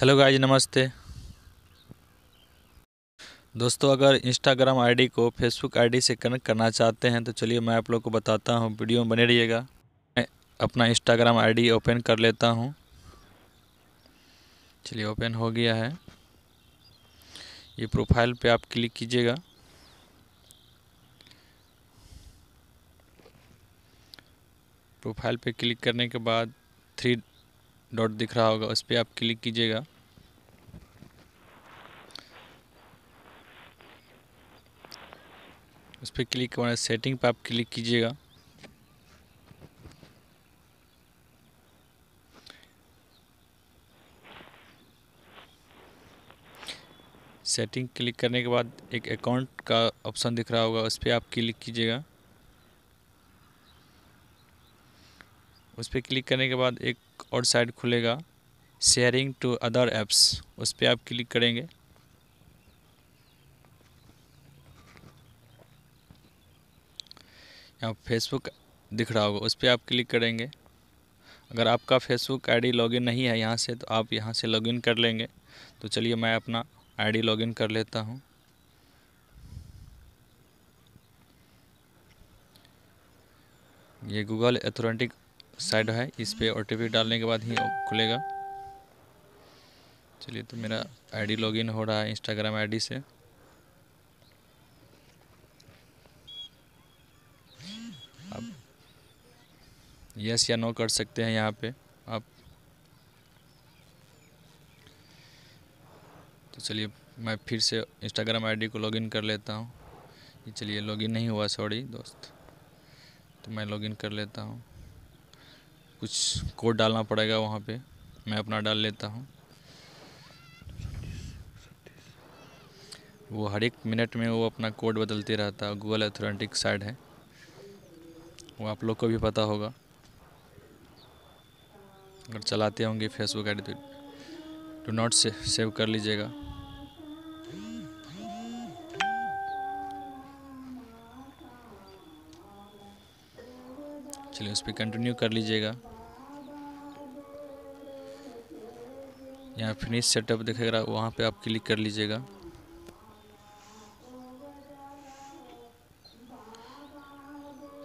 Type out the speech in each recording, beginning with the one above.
Hello guys नमस्ते। दोस्तों, अगर इंस्टाग्राम आईडी को फेसबुक आईडी से कनेक्ट करना चाहते हैं तो चलिए मैं आप लोग को बताता हूँ, वीडियो में बने रहिएगा। मैं अपना इंस्टाग्राम आईडी ओपन कर लेता हूँ। चलिए ओपन हो गया है। ये प्रोफ़ाइल पे आप क्लिक कीजिएगा। प्रोफ़ाइल पे क्लिक करने के बाद थ्री डॉट दिख रहा होगा, उस पर आप क्लिक कीजिएगा। उस पर क्लिक करने सेटिंग पर आप क्लिक कीजिएगा। सेटिंग क्लिक करने के बाद एक अकाउंट का ऑप्शन दिख रहा होगा, उस पर आप क्लिक कीजिएगा। उस पर क्लिक करने के बाद एक और साइड खुलेगा शेयरिंग टू अदर ऐप्स उस पर आप क्लिक करेंगे। यहाँ फेसबुक दिख रहा होगा, उस पर आप क्लिक करेंगे। अगर आपका फेसबुक आईडी लॉगिन नहीं है यहाँ से तो आप यहाँ से लॉगिन कर लेंगे। तो चलिए मैं अपना आईडी लॉगिन कर लेता हूँ। ये गूगल अथोरेंटिक साइड है, इस पर ओ डालने के बाद ही खुलेगा। चलिए तो मेरा आईडी लॉगिन हो रहा है इंस्टाग्राम आईडी से। अब यस या नो कर सकते हैं यहाँ पे आप। तो चलिए मैं फिर से इंस्टाग्राम आईडी को लॉगिन कर लेता हूँ। चलिए लॉगिन नहीं हुआ सॉरी दोस्त। तो मैं लॉगिन कर लेता हूँ। कुछ कोड डालना पड़ेगा वहाँ पे। मैं अपना डाल लेता हूँ। वो हर एक मिनट में वो अपना कोड बदलते रहता है। गूगल अथोरेंटिक साइड है। वो आप लोग को भी पता होगा। अगर चलाते होंगे फेसबुक आई तो डो नॉट से, सेव कर लीजिएगा। चलिए उस पर कंटिन्यू कर लीजिएगा। यहाँ फिनिश सेटअप दिखेगा, वहाँ पे आप क्लिक कर लीजिएगा।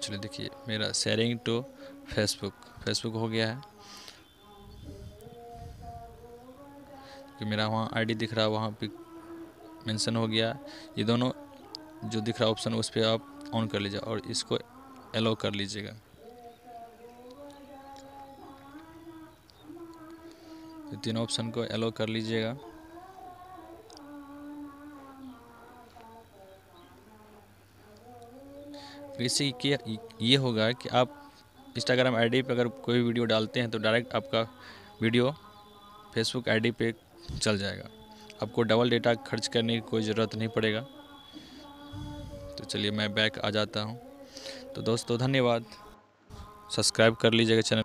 चलिए देखिए, मेरा शेयरिंग टू फेसबुक फेसबुक हो गया है। कि मेरा वहाँ आईडी दिख रहा है वहाँ पे मेंशन हो गया। ये दोनों जो दिख रहा ऑप्शन उस पर आप ऑन कर लीजिए और इसको एलो कर लीजिएगा। तो तीनों ऑप्शन को एलो कर लीजिएगा। इससे क्या ये होगा कि आप इंस्टाग्राम आईडी पे अगर कोई वीडियो डालते हैं तो डायरेक्ट आपका वीडियो फेसबुक आईडी पे चल जाएगा। आपको डबल डेटा खर्च करने की कोई ज़रूरत नहीं पड़ेगा। तो चलिए मैं बैक आ जाता हूँ। तो दोस्तों, धन्यवाद। सब्सक्राइब कर लीजिएगा चैनल